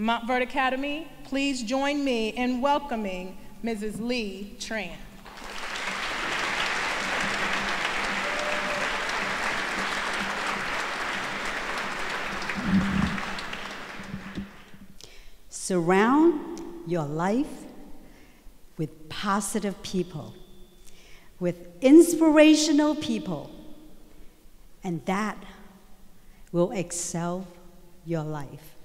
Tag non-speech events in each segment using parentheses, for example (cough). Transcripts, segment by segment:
Montverde Academy, please join me in welcoming Mrs. Lea Tran. Surround your life with positive people, with inspirational people, and that will excel your life.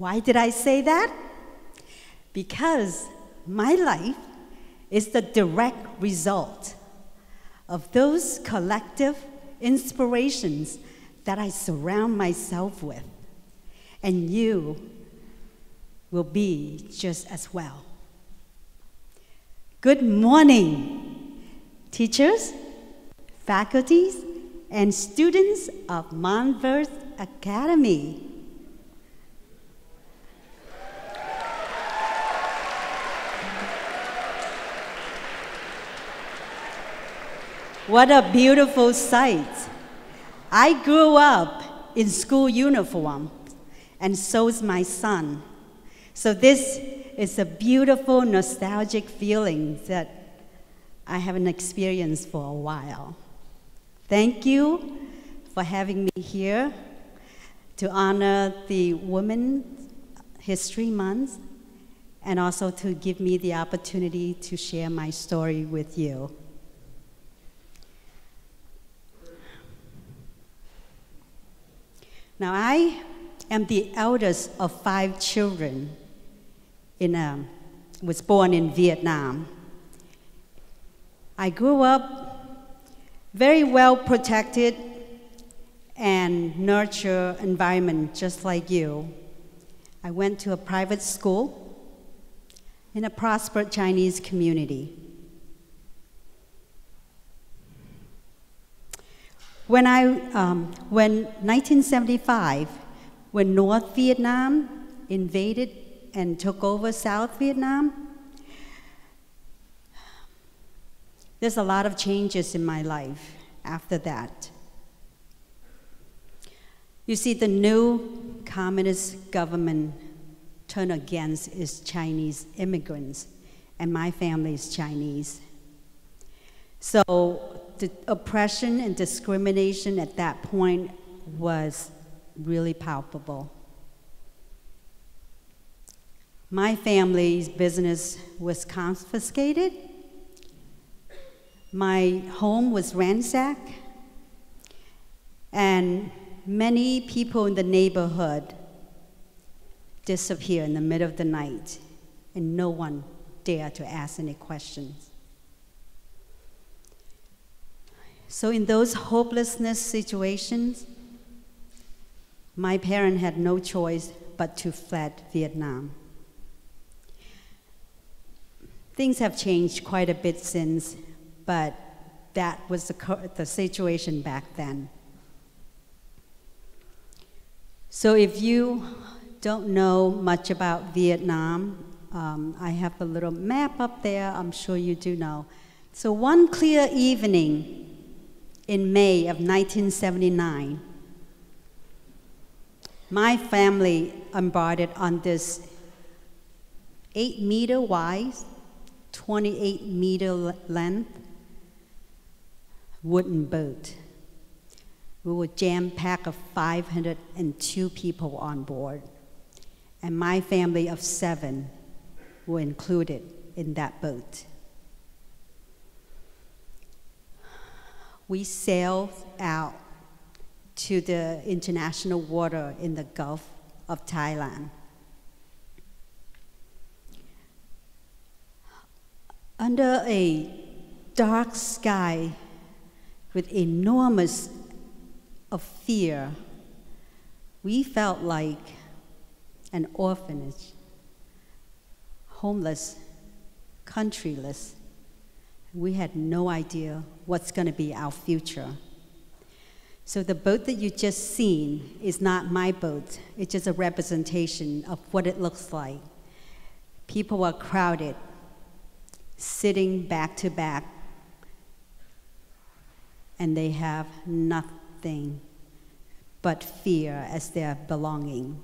Why did I say that? Because my life is the direct result of those collective inspirations that I surround myself with. And you will be just as well. Good morning, teachers, faculties, and students of Montverde Academy. What a beautiful sight. I grew up in school uniform, and so is my son. So this is a beautiful, nostalgic feeling that I haven't experienced for a while. Thank you for having me here to honor the Women's History Month and also to give me the opportunity to share my story with you. Now, I am the eldest of five children. In a, was born in Vietnam. I grew up very well protected and nurture environment just like you. I went to a private school in a prosperous Chinese community. When I, um, when 1975, when North Vietnam invaded and took over South Vietnam, there's a lot of changes in my life after that. You see, the new communist government turned against its Chinese immigrants, and my family is Chinese. So the oppression and discrimination at that point was really palpable. My family's business was confiscated. My home was ransacked. And many people in the neighborhood disappeared in the middle of the night, and no one dared to ask any questions. So, in those hopelessness situations, my parents had no choice but to fled Vietnam. Things have changed quite a bit since, but that was the, the situation back then. So, if you don't know much about Vietnam, um, I have a little map up there, I'm sure you do know. So, one clear evening, in May of 1979. My family embarked on this 8 meter wide, 28 meter length wooden boat. We were jam packed of 502 people on board, and my family of seven were included in that boat. We sailed out to the international water in the Gulf of Thailand. Under a dark sky with enormous of fear, we felt like an orphanage, homeless, countryless, we had no idea what's going to be our future. So the boat that you just seen is not my boat. It's just a representation of what it looks like. People are crowded, sitting back to back, and they have nothing but fear as their belonging.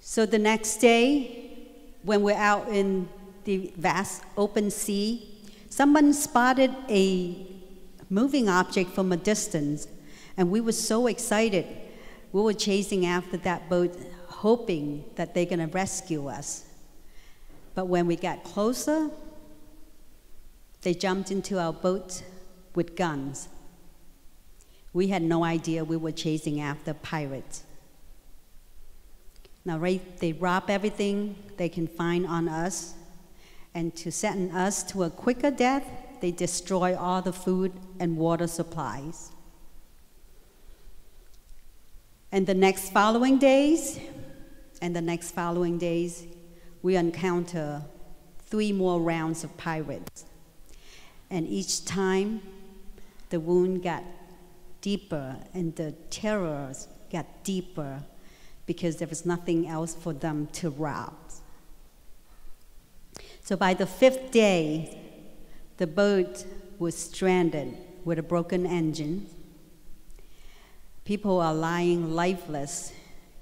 So the next day, when we're out in the vast open sea, someone spotted a moving object from a distance, and we were so excited. We were chasing after that boat, hoping that they're going to rescue us. But when we got closer, they jumped into our boat with guns. We had no idea we were chasing after pirates. Now, right, they rob everything they can find on us, and to send us to a quicker death, they destroy all the food and water supplies. And the next following days, and the next following days, we encounter three more rounds of pirates. And each time, the wound got deeper and the terrors got deeper because there was nothing else for them to rob. So by the fifth day, the boat was stranded with a broken engine. People are lying lifeless,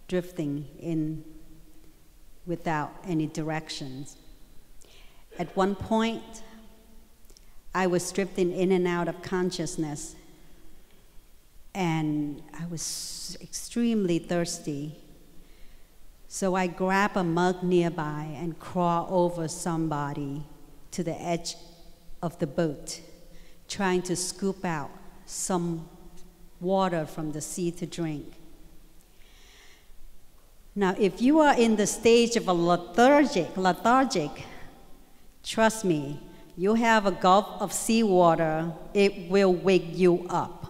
drifting in without any directions. At one point, I was drifting in and out of consciousness, and I was extremely thirsty. So I grab a mug nearby and crawl over somebody to the edge of the boat, trying to scoop out some water from the sea to drink. Now, if you are in the stage of a lethargic, lethargic, trust me, you have a gulp of seawater, it will wake you up.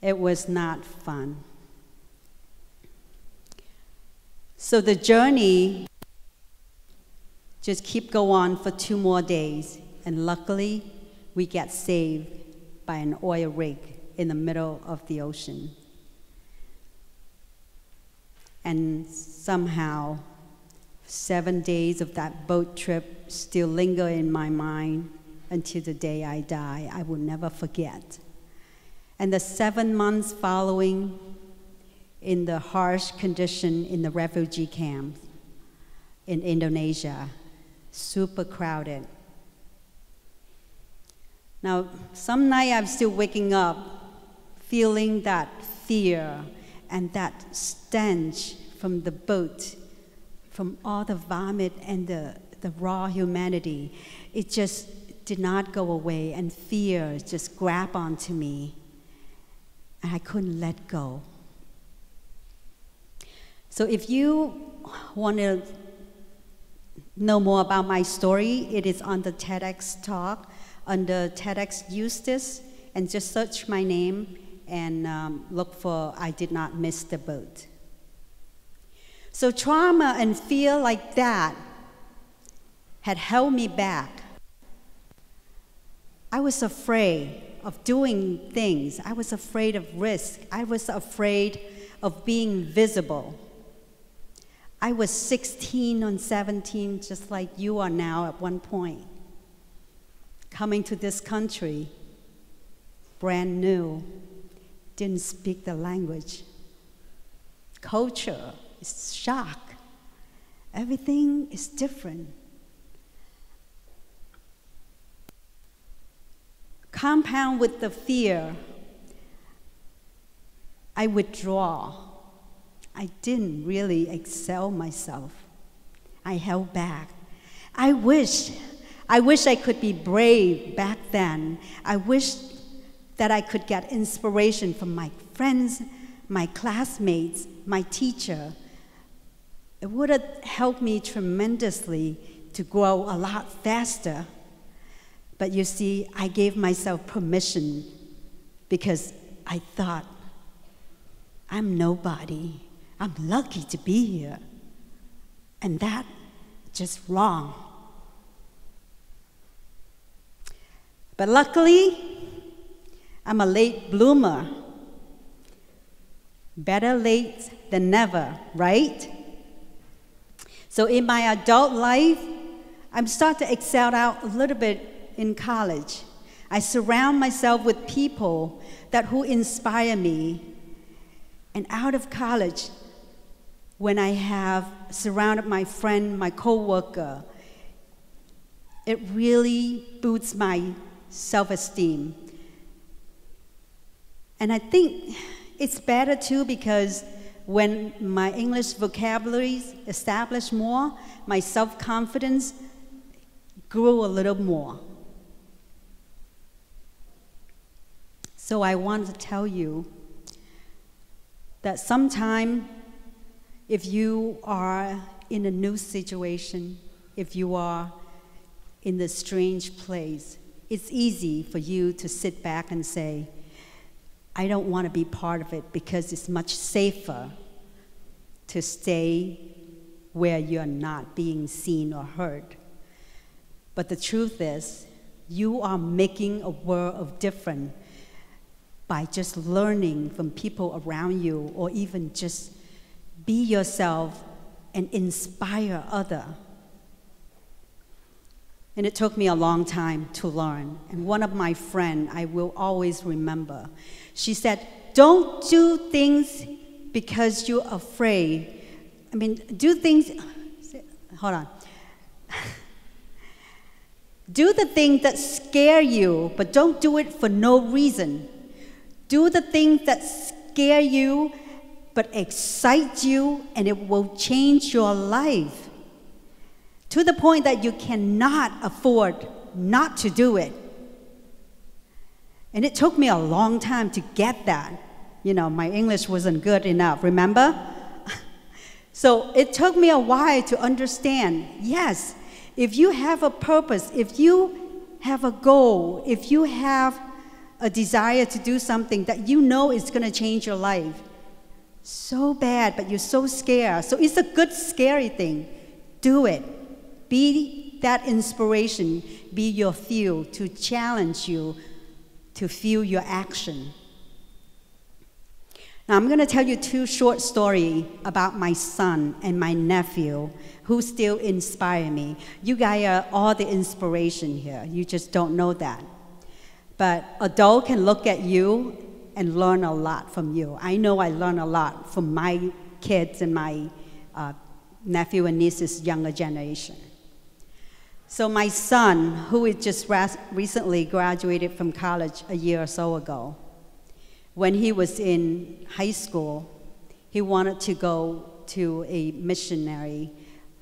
It was not fun. So the journey just keep go on for two more days, and luckily we get saved by an oil rig in the middle of the ocean. And somehow, seven days of that boat trip still linger in my mind until the day I die. I will never forget. And the seven months following, in the harsh condition in the refugee camps in Indonesia, super crowded. Now, some night I'm still waking up feeling that fear and that stench from the boat, from all the vomit and the, the raw humanity. It just did not go away, and fear just grabbed onto me, and I couldn't let go. So if you want to know more about my story, it is on the TEDx talk under TEDx Eustis, and just search my name and um, look for I Did Not Miss the Boat. So trauma and fear like that had held me back. I was afraid of doing things. I was afraid of risk. I was afraid of being visible. I was 16 and 17, just like you are now at one point. Coming to this country, brand new, didn't speak the language. Culture is shock. Everything is different. Compound with the fear, I withdraw I didn't really excel myself. I held back. I wish, I wish I could be brave back then. I wish that I could get inspiration from my friends, my classmates, my teacher. It would have helped me tremendously to grow a lot faster. But you see, I gave myself permission because I thought, I'm nobody. I'm lucky to be here. And that just wrong. But luckily, I'm a late bloomer. Better late than never, right? So in my adult life, I'm starting to excel out a little bit in college. I surround myself with people that who inspire me And out of college, when I have surrounded my friend, my coworker, it really boosts my self-esteem. And I think it's better too because when my English vocabulary is established more, my self-confidence grew a little more. So I want to tell you that sometime if you are in a new situation, if you are in a strange place, it's easy for you to sit back and say, I don't want to be part of it because it's much safer to stay where you're not being seen or heard. But the truth is, you are making a world of difference by just learning from people around you or even just be yourself and inspire other. And it took me a long time to learn. And one of my friends, I will always remember, she said, Don't do things because you're afraid. I mean, do things, hold on. (laughs) do the things that scare you, but don't do it for no reason. Do the things that scare you, but excite you, and it will change your life to the point that you cannot afford not to do it. And it took me a long time to get that. You know, my English wasn't good enough, remember? (laughs) so it took me a while to understand yes, if you have a purpose, if you have a goal, if you have a desire to do something that you know is going to change your life, so bad, but you're so scared. So it's a good, scary thing. Do it. Be that inspiration, be your fuel to challenge you to feel your action. Now, I'm going to tell you two short stories about my son and my nephew who still inspire me. You guys are all the inspiration here. You just don't know that. But adult can look at you and learn a lot from you. I know I learn a lot from my kids and my uh, nephew and niece's younger generation. So my son, who just recently graduated from college a year or so ago, when he was in high school, he wanted to go to a missionary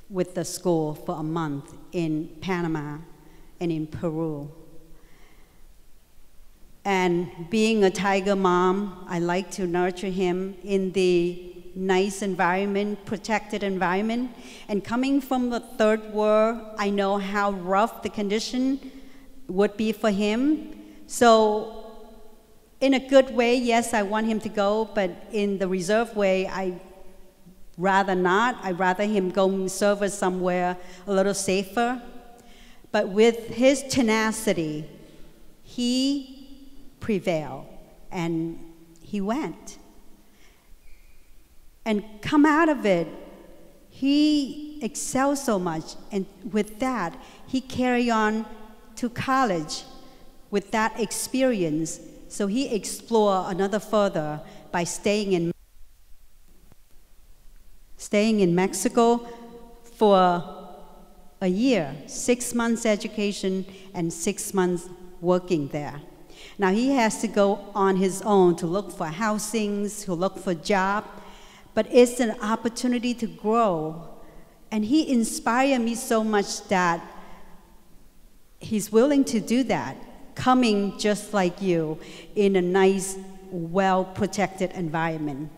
with the school for a month in Panama and in Peru. And being a tiger mom, I like to nurture him in the nice environment, protected environment. And coming from the third world, I know how rough the condition would be for him. So, in a good way, yes, I want him to go, but in the reserve way, I rather not. I'd rather him go serve somewhere a little safer. But with his tenacity, he prevailed and he went and come out of it, he excelled so much. And with that, he carried on to college with that experience. So he explored another further by staying in staying in Mexico for a year, six months education and six months working there. Now he has to go on his own to look for housings, to look for job, but it's an opportunity to grow. And he inspired me so much that he's willing to do that, coming just like you in a nice, well protected environment.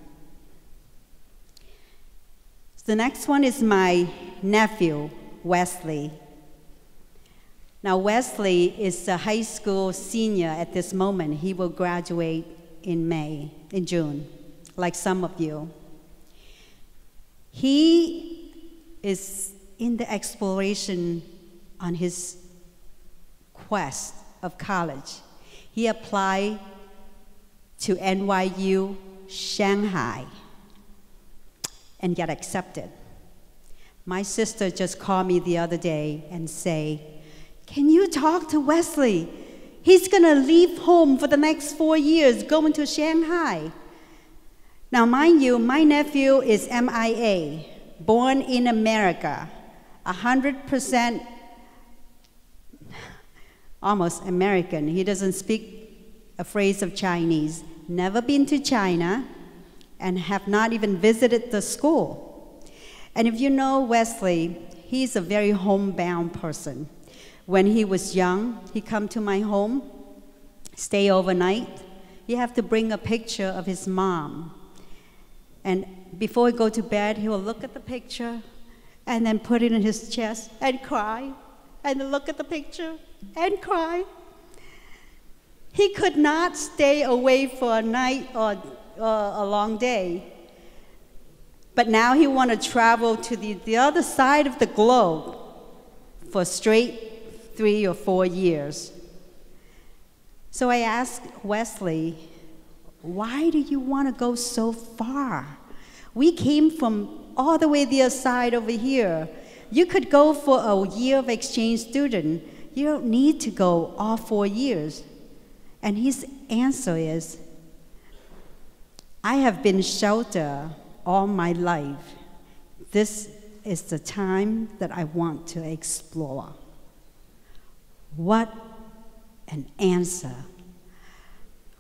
The next one is my nephew, Wesley. Now, Wesley is a high school senior at this moment. He will graduate in May, in June, like some of you. He is in the exploration on his quest of college. He applied to NYU Shanghai and got accepted. My sister just called me the other day and say, "Can you talk to Wesley? He's going to leave home for the next 4 years going to Shanghai." Now, mind you, my nephew is MIA, born in America, 100% almost American. He doesn't speak a phrase of Chinese, never been to China, and have not even visited the school. And if you know Wesley, he's a very homebound person. When he was young, he come to my home, stay overnight. He have to bring a picture of his mom and before he go to bed, he will look at the picture and then put it in his chest and cry, and look at the picture and cry. He could not stay away for a night or uh, a long day. But now he want to travel to the, the other side of the globe for straight three or four years. So I asked Wesley, why do you want to go so far? We came from all the way the other side over here. You could go for a year of exchange student. You don't need to go all four years. And his answer is, I have been sheltered all my life. This is the time that I want to explore. What an answer.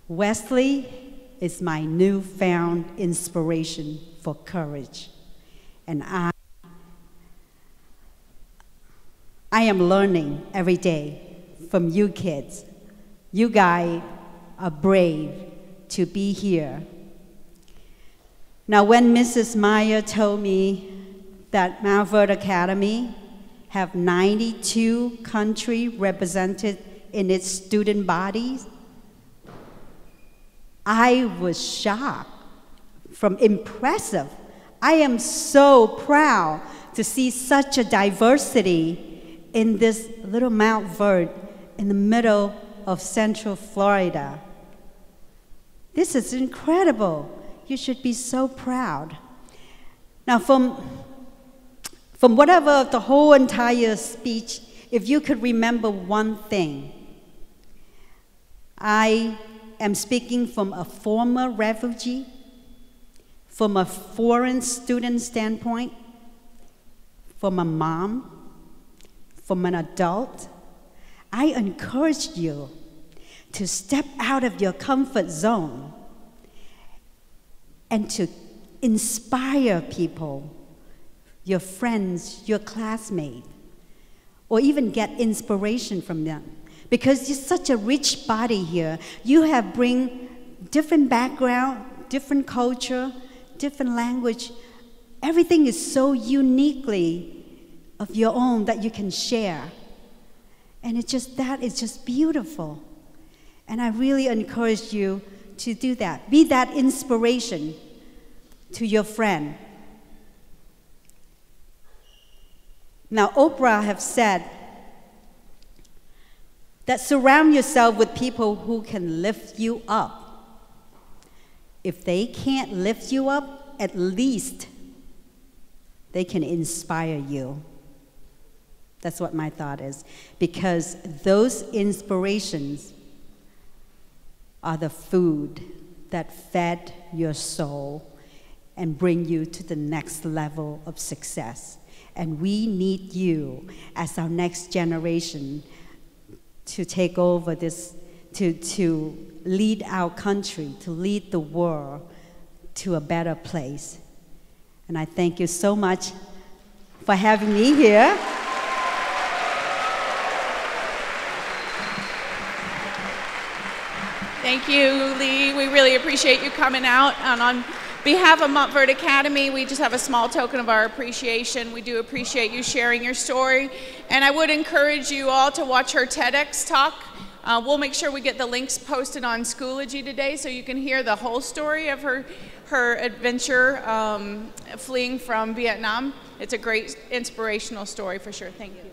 Wesley is my newfound inspiration for courage. And I, I am learning every day from you kids. You guys are brave to be here. Now, when Mrs. Meyer told me that Montverde Academy have 92 countries represented in its student bodies, I was shocked from impressive. I am so proud to see such a diversity in this little Montverde in the middle of central Florida. This is incredible. You should be so proud. Now, from, from whatever the whole entire speech, if you could remember one thing, I am speaking from a former refugee, from a foreign student standpoint, from a mom, from an adult. I encourage you to step out of your comfort zone and to inspire people, your friends, your classmates, or even get inspiration from them because you're such a rich body here. You have bring different background, different culture, different language. Everything is so uniquely of your own that you can share. And it's just that is just beautiful. And I really encourage you to do that. Be that inspiration to your friend. Now, Oprah have said that surround yourself with people who can lift you up. If they can't lift you up, at least they can inspire you. That's what my thought is. Because those inspirations are the food that fed your soul and bring you to the next level of success. And we need you as our next generation to take over this, to, to lead our country, to lead the world to a better place. And I thank you so much for having me here. Thank you, Lea. We really appreciate you coming out. And on behalf of Montverde Academy, we just have a small token of our appreciation. We do appreciate you sharing your story. And I would encourage you all to watch her TEDx talk. Uh, we'll make sure we get the links posted on Schoology today so you can hear the whole story of her, her adventure um, fleeing from Vietnam. It's a great inspirational story for sure. Thank you.